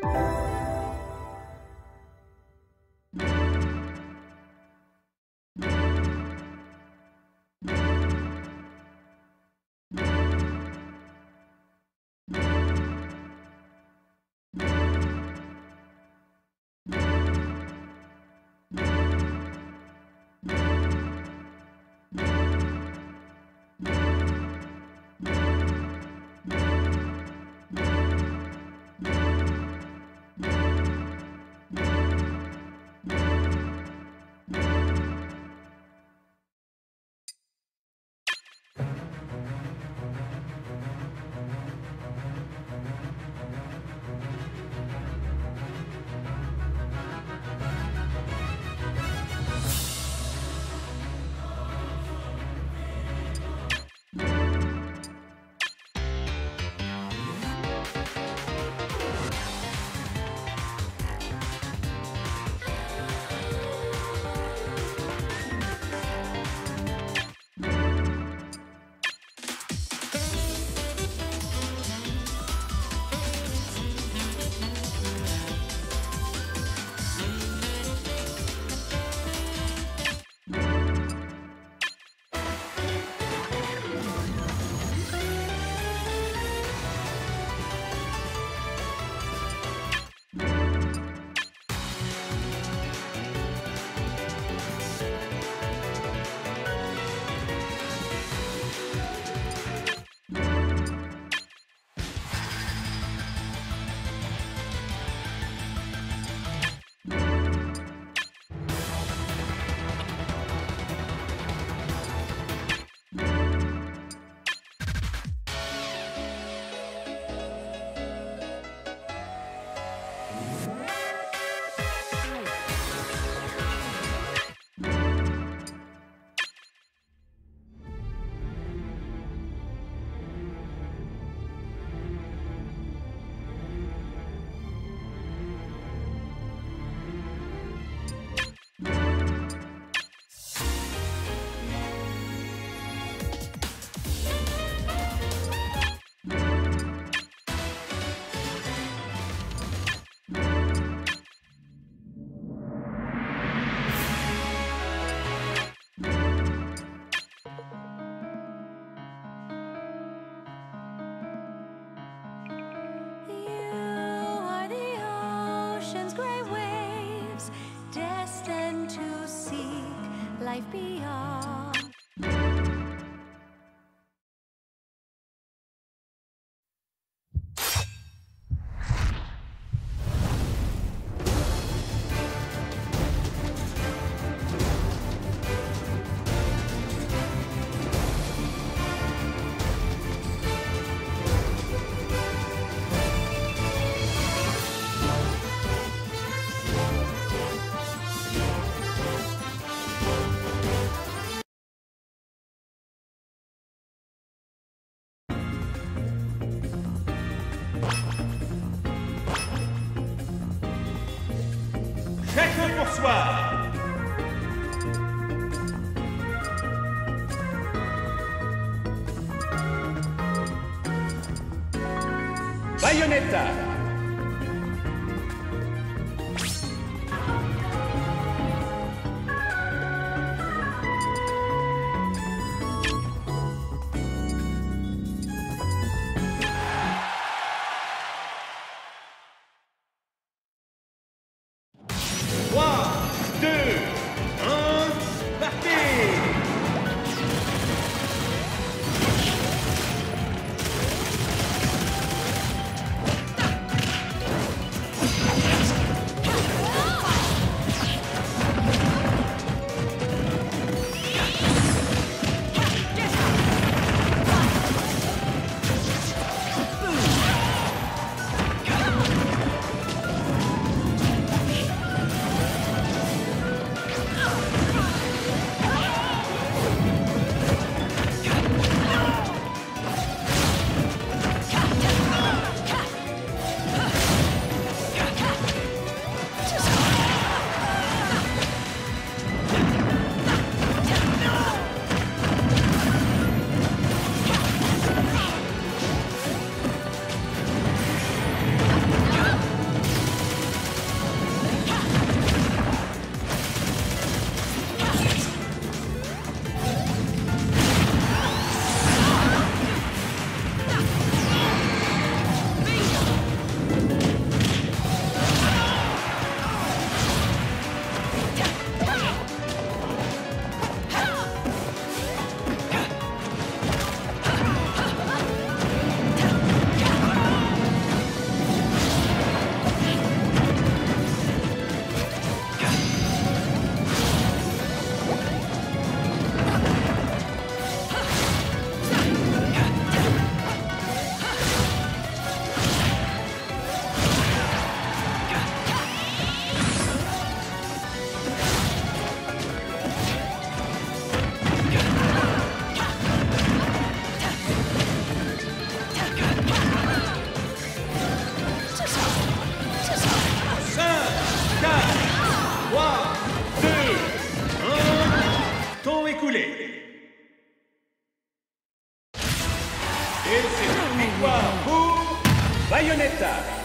you beyond. Bonsoir Bayonetta écoulé. Et c'est une victoire pour Bayonetta.